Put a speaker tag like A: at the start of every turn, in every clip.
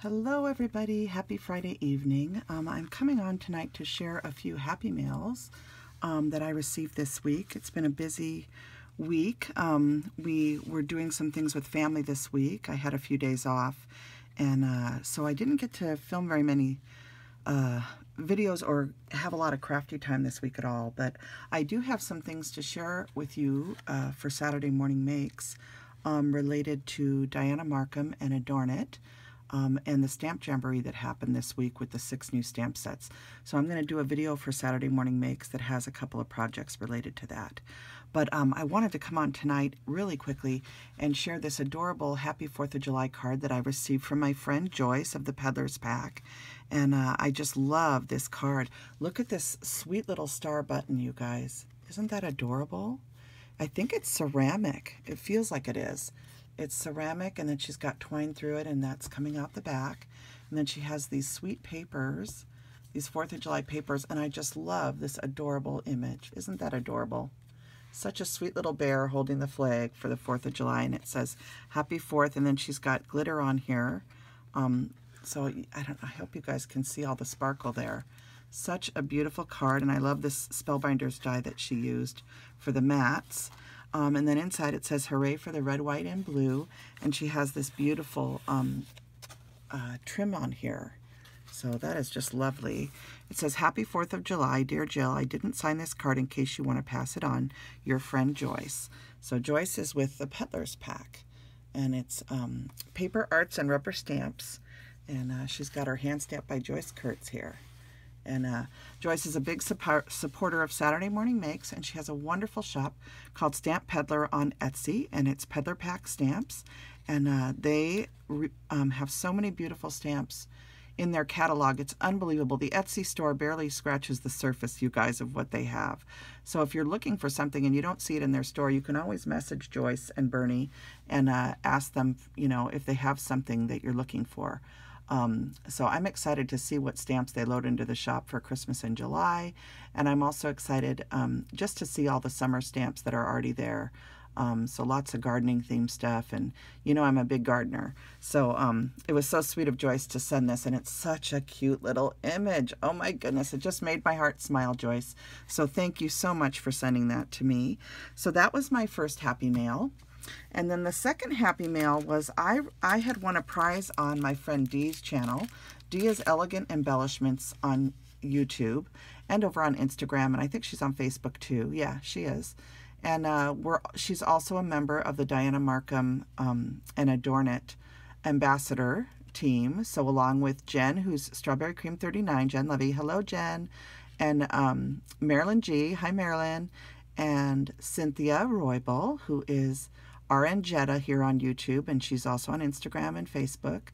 A: Hello everybody, happy Friday evening. Um, I'm coming on tonight to share a few happy mails um, that I received this week. It's been a busy week. Um, we were doing some things with family this week. I had a few days off and uh, so I didn't get to film very many uh, videos or have a lot of crafty time this week at all, but I do have some things to share with you uh, for Saturday Morning Makes um, related to Diana Markham and Adorn It um, and the stamp jamboree that happened this week with the six new stamp sets. So I'm going to do a video for Saturday Morning Makes that has a couple of projects related to that. But um, I wanted to come on tonight really quickly and share this adorable Happy 4th of July card that I received from my friend Joyce of the Peddler's Pack. And uh, I just love this card. Look at this sweet little star button, you guys. Isn't that adorable? I think it's ceramic. It feels like it is. It's ceramic and then she's got twine through it and that's coming out the back. And then she has these sweet papers, these 4th of July papers, and I just love this adorable image. Isn't that adorable? Such a sweet little bear holding the flag for the 4th of July and it says Happy 4th and then she's got glitter on here. Um, so I, don't, I hope you guys can see all the sparkle there. Such a beautiful card and I love this Spellbinders die that she used for the mats. Um, and then inside it says, hooray for the red, white, and blue. And she has this beautiful um, uh, trim on here. So that is just lovely. It says, Happy 4th of July. Dear Jill, I didn't sign this card in case you want to pass it on. Your friend Joyce. So Joyce is with the Peddler's Pack. And it's um, paper arts and rubber stamps. And uh, she's got her hand stamped by Joyce Kurtz here. And uh, Joyce is a big support, supporter of Saturday Morning Makes, and she has a wonderful shop called Stamp Peddler on Etsy, and it's Peddler Pack Stamps. And uh, they um, have so many beautiful stamps in their catalog. It's unbelievable. The Etsy store barely scratches the surface, you guys, of what they have. So if you're looking for something and you don't see it in their store, you can always message Joyce and Bernie and uh, ask them, you know, if they have something that you're looking for. Um, so I'm excited to see what stamps they load into the shop for Christmas in July. And I'm also excited um, just to see all the summer stamps that are already there. Um, so lots of gardening theme stuff. And you know, I'm a big gardener. So um, it was so sweet of Joyce to send this. And it's such a cute little image. Oh my goodness. It just made my heart smile, Joyce. So thank you so much for sending that to me. So that was my first happy mail. And then the second happy mail was I, I had won a prize on my friend Dee's channel. Dee is Elegant Embellishments on YouTube and over on Instagram, and I think she's on Facebook too. Yeah, she is. And uh, we're she's also a member of the Diana Markham um, and Adorn It ambassador team. So along with Jen, who's Strawberry Cream 39, Jen Levy. Hello, Jen. And um, Marilyn G. Hi, Marilyn. And Cynthia Roybal, who is RN Jetta here on YouTube, and she's also on Instagram and Facebook,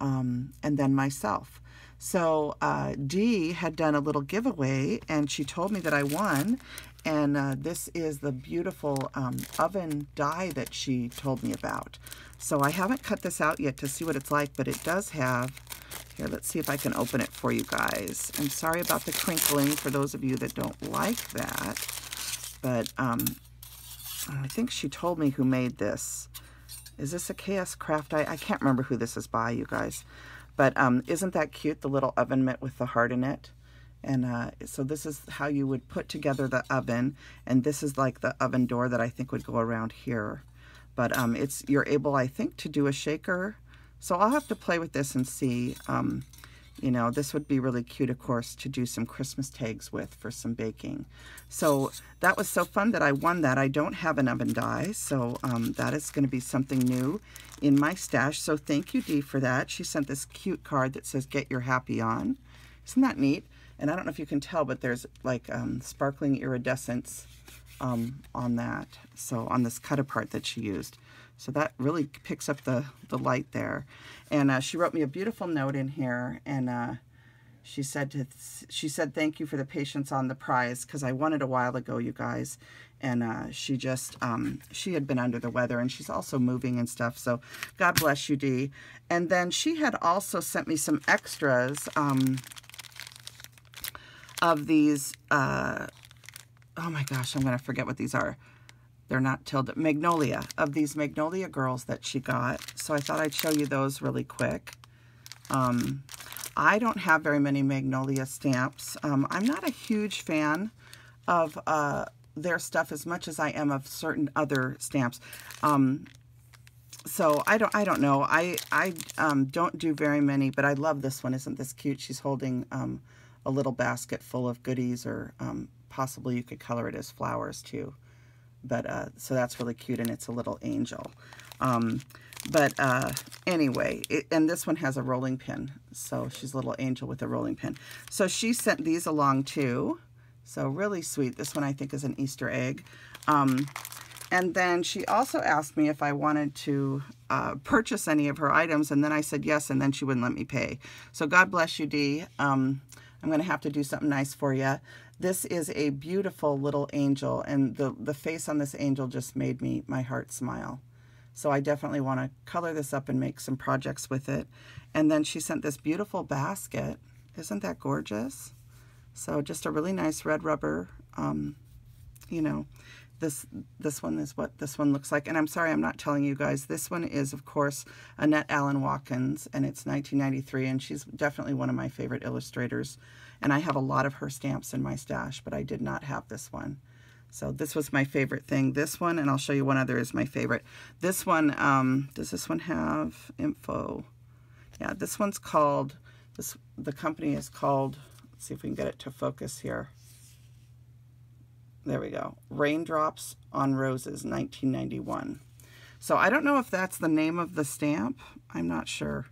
A: um, and then myself. So uh, Dee had done a little giveaway, and she told me that I won, and uh, this is the beautiful um, oven die that she told me about. So I haven't cut this out yet to see what it's like, but it does have, here, let's see if I can open it for you guys. I'm sorry about the crinkling for those of you that don't like that, but um, I think she told me who made this. Is this a KS Craft? I, I can't remember who this is by, you guys. But um, isn't that cute, the little oven mitt with the heart in it? And uh, so this is how you would put together the oven. And this is like the oven door that I think would go around here. But um, it's you're able, I think, to do a shaker. So I'll have to play with this and see. Um, you know, this would be really cute, of course, to do some Christmas tags with for some baking. So that was so fun that I won that. I don't have an oven die, so um, that is going to be something new in my stash. So thank you, Dee, for that. She sent this cute card that says, get your happy on. Isn't that neat? And I don't know if you can tell, but there's like um, sparkling iridescence um, on that. So on this cut apart that she used. So that really picks up the, the light there. And uh, she wrote me a beautiful note in here, and uh, she said to, she said thank you for the patience on the prize because I won it a while ago, you guys. And uh, she just um, she had been under the weather, and she's also moving and stuff. So God bless you, Dee. And then she had also sent me some extras um, of these. Uh, oh my gosh, I'm gonna forget what these are they're not Tilda, Magnolia, of these Magnolia girls that she got. So I thought I'd show you those really quick. Um, I don't have very many Magnolia stamps. Um, I'm not a huge fan of uh, their stuff as much as I am of certain other stamps. Um, so I don't I don't know. I I um, don't do very many, but I love this one. Isn't this cute? She's holding um, a little basket full of goodies, or um, possibly you could color it as flowers too. But uh, so that's really cute, and it's a little angel. Um, but uh, anyway, it, and this one has a rolling pin. So she's a little angel with a rolling pin. So she sent these along too. So really sweet. This one I think is an Easter egg. Um, and then she also asked me if I wanted to uh, purchase any of her items, and then I said yes, and then she wouldn't let me pay. So God bless you, Dee. Um, I'm going to have to do something nice for you. This is a beautiful little angel, and the, the face on this angel just made me my heart smile. So I definitely want to color this up and make some projects with it. And then she sent this beautiful basket. Isn't that gorgeous? So just a really nice red rubber, um, you know, this this one is what this one looks like. And I'm sorry I'm not telling you guys. This one is, of course, Annette Allen Watkins, and it's 1993, and she's definitely one of my favorite illustrators. And I have a lot of her stamps in my stash, but I did not have this one. So this was my favorite thing. This one, and I'll show you one other is my favorite. This one, um, does this one have info? Yeah, this one's called, this the company is called, let's see if we can get it to focus here. There we go. Raindrops on Roses, 1991. So I don't know if that's the name of the stamp. I'm not sure.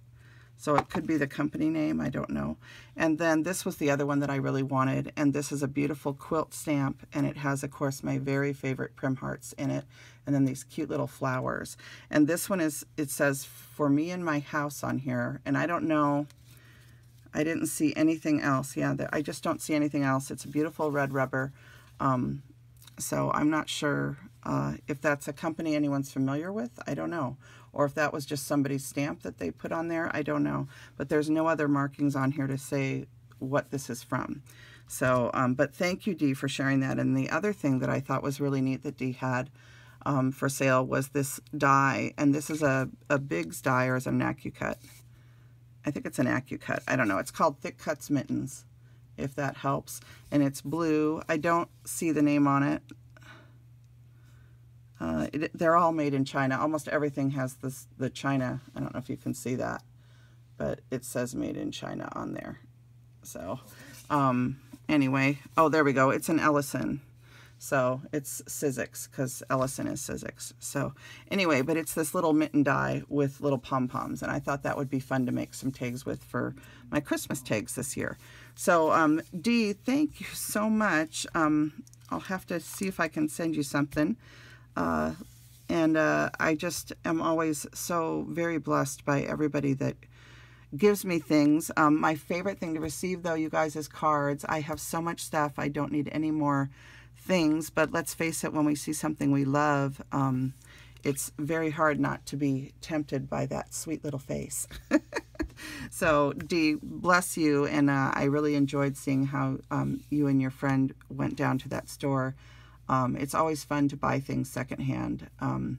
A: So it could be the company name, I don't know. And then this was the other one that I really wanted, and this is a beautiful quilt stamp, and it has, of course, my very favorite Prim Hearts in it, and then these cute little flowers. And this one is, it says, for me and my house on here, and I don't know, I didn't see anything else. Yeah, I just don't see anything else. It's a beautiful red rubber. Um, so I'm not sure uh, if that's a company anyone's familiar with. I don't know. Or if that was just somebody's stamp that they put on there. I don't know. But there's no other markings on here to say what this is from. So, um, but thank you, Dee, for sharing that. And the other thing that I thought was really neat that Dee had um, for sale was this die. And this is a, a Bigz die or is an AccuCut? I think it's an AccuCut. I don't know. It's called Thick Cuts Mittens if that helps. And it's blue. I don't see the name on it. Uh, it, they're all made in China. Almost everything has this the China. I don't know if you can see that, but it says made in China on there. So um, anyway, oh, there we go. It's an Ellison. So it's Sizzix because Ellison is Sizzix. So anyway, but it's this little mitten die with little pom-poms. And I thought that would be fun to make some tags with for my Christmas tags this year. So um, Dee, thank you so much. Um, I'll have to see if I can send you something. Uh, and uh, I just am always so very blessed by everybody that gives me things. Um, my favorite thing to receive, though, you guys, is cards. I have so much stuff. I don't need any more things, but let's face it, when we see something we love, um, it's very hard not to be tempted by that sweet little face. so, Dee, bless you, and uh, I really enjoyed seeing how um, you and your friend went down to that store. Um, it's always fun to buy things secondhand um,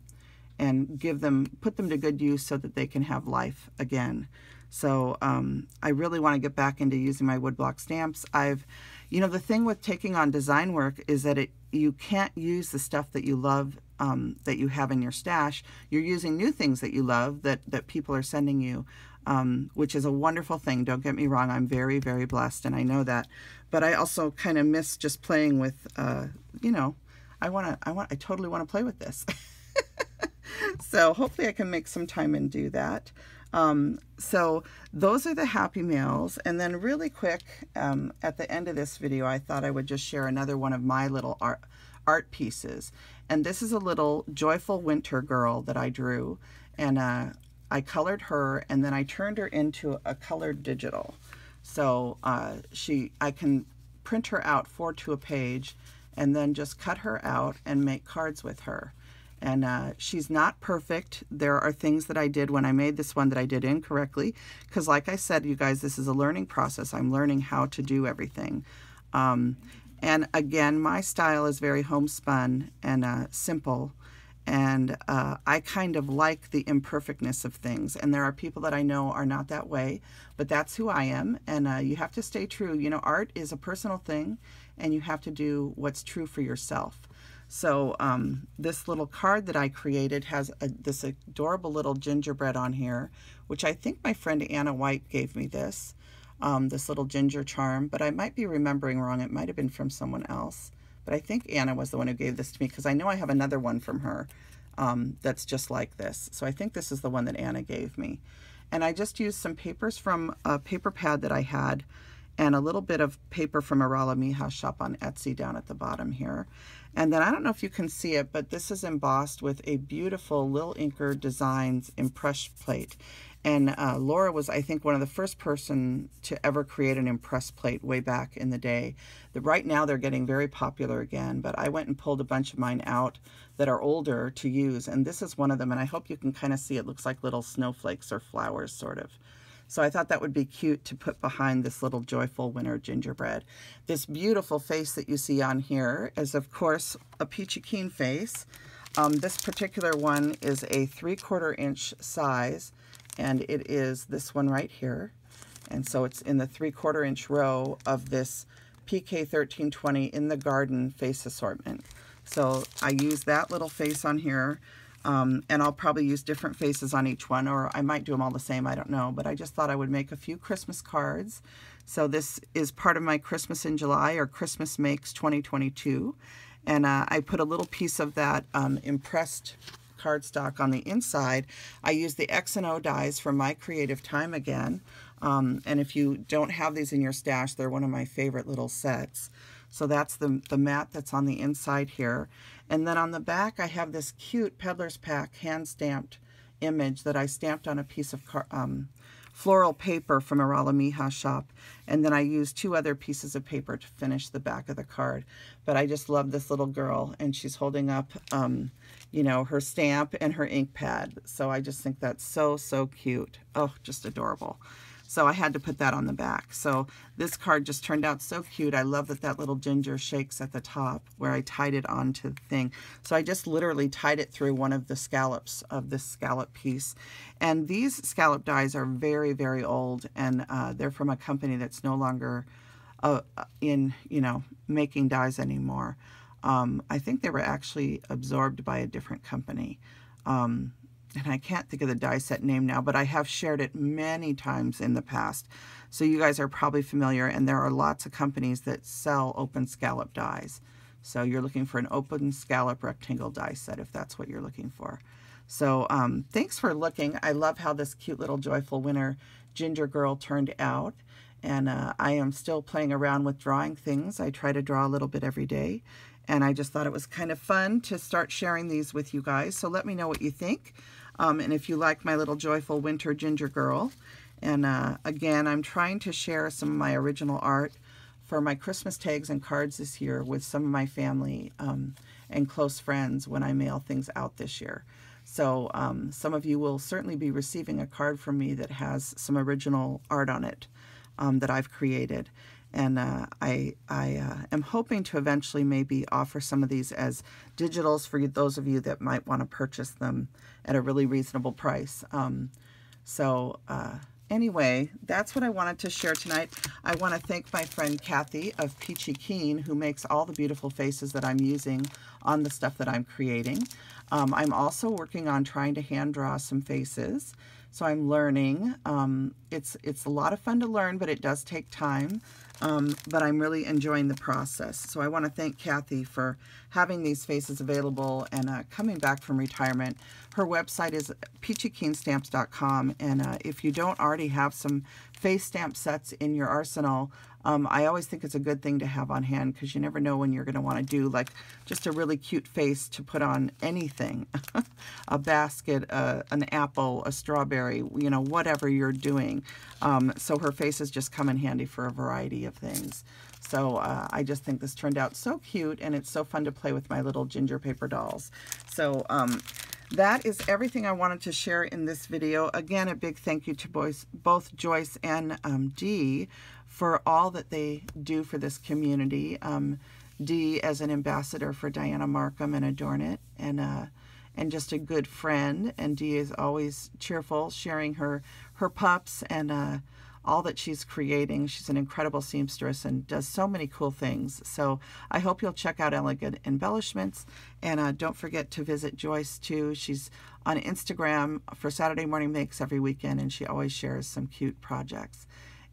A: and give them, put them to good use so that they can have life again. So um, I really want to get back into using my woodblock stamps. I've you know, the thing with taking on design work is that it you can't use the stuff that you love um, that you have in your stash. You're using new things that you love that, that people are sending you, um, which is a wonderful thing. Don't get me wrong. I'm very, very blessed, and I know that. But I also kind of miss just playing with, uh, you know, I want to, I want, I totally want to play with this. so hopefully I can make some time and do that. Um, so those are the happy mails. And then really quick, um, at the end of this video, I thought I would just share another one of my little art, art pieces. And this is a little joyful winter girl that I drew. And uh, I colored her and then I turned her into a colored digital. So uh, she, I can print her out four to a page and then just cut her out and make cards with her. And uh, she's not perfect. There are things that I did when I made this one that I did incorrectly. Because like I said, you guys, this is a learning process. I'm learning how to do everything. Um, and again, my style is very homespun and uh, simple. And uh, I kind of like the imperfectness of things. And there are people that I know are not that way, but that's who I am. And uh, you have to stay true. You know, art is a personal thing, and you have to do what's true for yourself. So um, this little card that I created has a, this adorable little gingerbread on here, which I think my friend Anna White gave me this, um, this little ginger charm, but I might be remembering wrong. It might have been from someone else. But I think Anna was the one who gave this to me because I know I have another one from her um, that's just like this. So I think this is the one that Anna gave me. And I just used some papers from a paper pad that I had and a little bit of paper from Arala Mija shop on Etsy down at the bottom here. And then I don't know if you can see it, but this is embossed with a beautiful Lil Inker Designs impress plate. And uh, Laura was, I think, one of the first person to ever create an impress plate way back in the day. The, right now they're getting very popular again, but I went and pulled a bunch of mine out that are older to use, and this is one of them, and I hope you can kind of see it looks like little snowflakes or flowers, sort of. So I thought that would be cute to put behind this little joyful winter gingerbread. This beautiful face that you see on here is, of course, a Peachy Keen face. Um, this particular one is a three-quarter inch size, and it is this one right here. And so it's in the three-quarter inch row of this PK1320 in the garden face assortment. So I use that little face on here, um, and I'll probably use different faces on each one, or I might do them all the same, I don't know. But I just thought I would make a few Christmas cards. So this is part of my Christmas in July, or Christmas Makes 2022. And uh, I put a little piece of that um, impressed cardstock on the inside. I use the X and O dies from My Creative Time again. Um, and if you don't have these in your stash, they're one of my favorite little sets. So that's the, the mat that's on the inside here. And then on the back, I have this cute Peddler's Pack hand-stamped image that I stamped on a piece of um, floral paper from Arala Mija shop. And then I used two other pieces of paper to finish the back of the card. But I just love this little girl, and she's holding up um, you know, her stamp and her ink pad. So I just think that's so, so cute. Oh, just adorable. So I had to put that on the back. So this card just turned out so cute. I love that that little ginger shakes at the top where I tied it onto the thing. So I just literally tied it through one of the scallops of this scallop piece. And these scallop dies are very, very old and uh, they're from a company that's no longer uh, in, you know, making dies anymore. Um, I think they were actually absorbed by a different company. Um, and I can't think of the die set name now, but I have shared it many times in the past. So you guys are probably familiar, and there are lots of companies that sell open scallop dies. So you're looking for an open scallop rectangle die set if that's what you're looking for. So um, thanks for looking. I love how this cute little Joyful Winter Ginger Girl turned out. And uh, I am still playing around with drawing things. I try to draw a little bit every day and I just thought it was kind of fun to start sharing these with you guys. So let me know what you think. Um, and if you like my little joyful winter ginger girl. And uh, again, I'm trying to share some of my original art for my Christmas tags and cards this year with some of my family um, and close friends when I mail things out this year. So um, some of you will certainly be receiving a card from me that has some original art on it um, that I've created. And uh, I, I uh, am hoping to eventually maybe offer some of these as digitals for you, those of you that might want to purchase them at a really reasonable price. Um, so uh, anyway, that's what I wanted to share tonight. I want to thank my friend Kathy of Peachy Keen, who makes all the beautiful faces that I'm using on the stuff that I'm creating. Um, I'm also working on trying to hand draw some faces. So I'm learning. Um, it's, it's a lot of fun to learn, but it does take time. Um, but I'm really enjoying the process. So I want to thank Kathy for having these faces available and uh, coming back from retirement. Her website is peachykeenStamps.com, and uh, if you don't already have some face stamp sets in your arsenal, um, I always think it's a good thing to have on hand because you never know when you're going to want to do like just a really cute face to put on anything. a basket, uh, an apple, a strawberry, you know, whatever you're doing. Um, so her faces just come in handy for a variety of things. So uh, I just think this turned out so cute and it's so fun to play with my little ginger paper dolls. So um, that is everything I wanted to share in this video. Again, a big thank you to both Joyce and um, Dee for all that they do for this community. Um, Dee as an ambassador for Diana Markham and Adorn It, and uh, and just a good friend. And Dee is always cheerful, sharing her her pups and uh, all that she's creating. She's an incredible seamstress and does so many cool things. So I hope you'll check out Elegant Embellishments. And uh, don't forget to visit Joyce too. She's on Instagram for Saturday Morning Makes every weekend, and she always shares some cute projects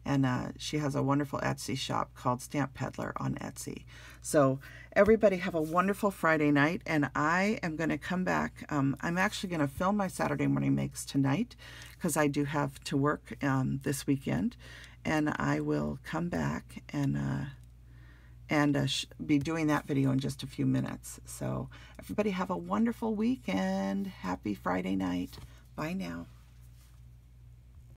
A: and uh, she has a wonderful Etsy shop called Stamp Peddler on Etsy. So everybody have a wonderful Friday night, and I am going to come back. Um, I'm actually going to film my Saturday morning makes tonight because I do have to work um, this weekend, and I will come back and uh, and uh, be doing that video in just a few minutes. So everybody have a wonderful weekend. Happy Friday night. Bye now.